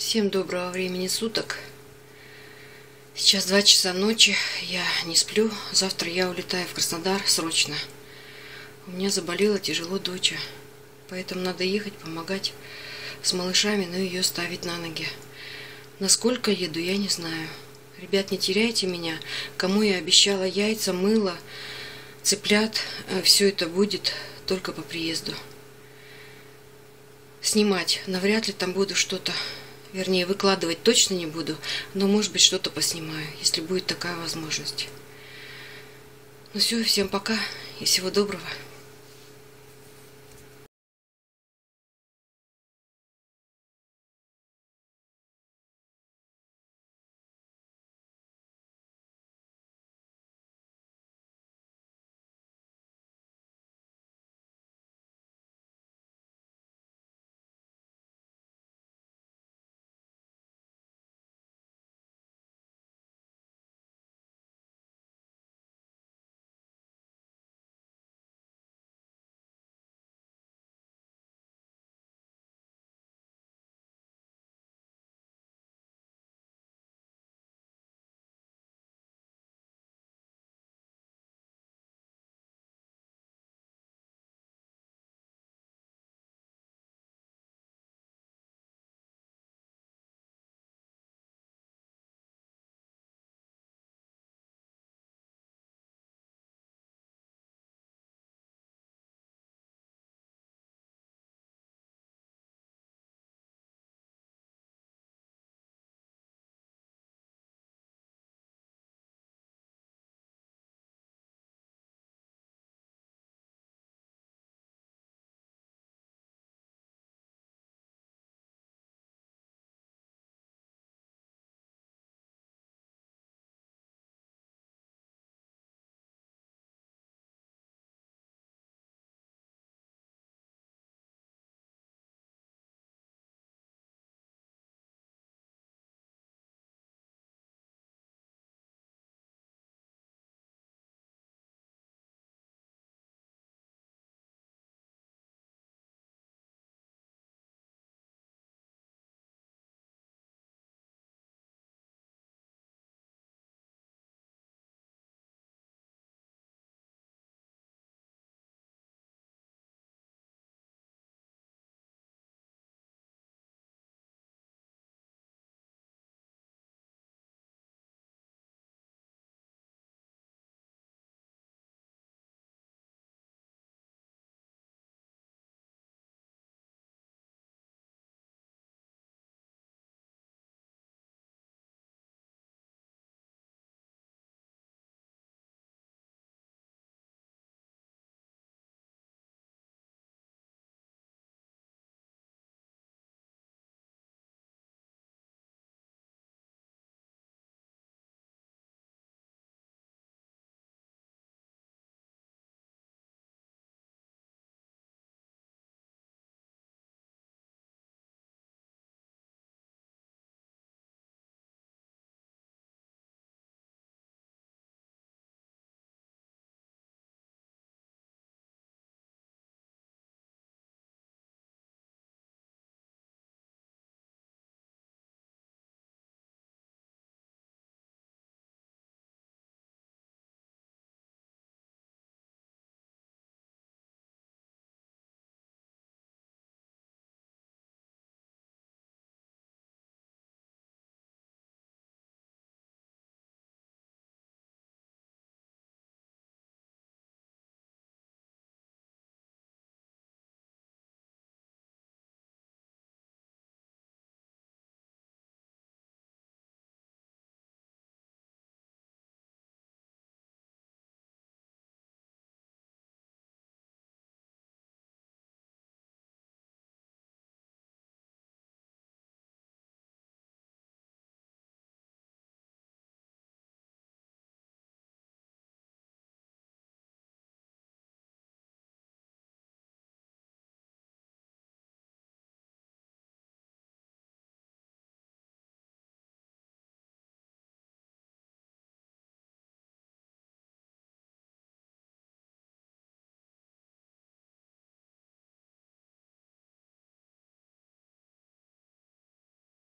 Всем доброго времени суток. Сейчас два часа ночи, я не сплю. Завтра я улетаю в Краснодар срочно. У меня заболела тяжело доча, поэтому надо ехать помогать с малышами, но ее ставить на ноги. Насколько еду, я не знаю. Ребят, не теряйте меня. Кому я обещала яйца, мыло, цыплят, все это будет только по приезду. Снимать. Навряд ли там буду что-то Вернее, выкладывать точно не буду, но, может быть, что-то поснимаю, если будет такая возможность. Ну все, всем пока и всего доброго.